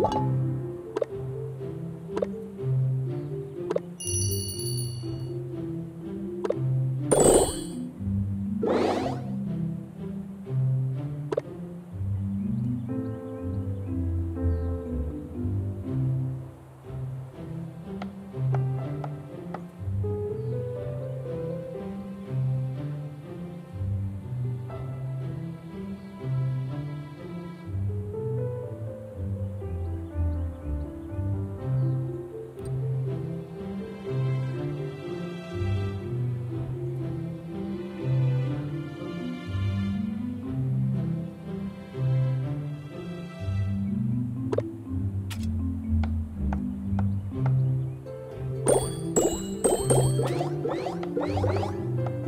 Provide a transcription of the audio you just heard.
Bye. はい!